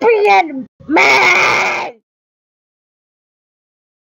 Cyprian man.